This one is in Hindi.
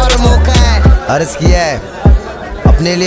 और मौका है। अर्ज़ किया है। अपने लिए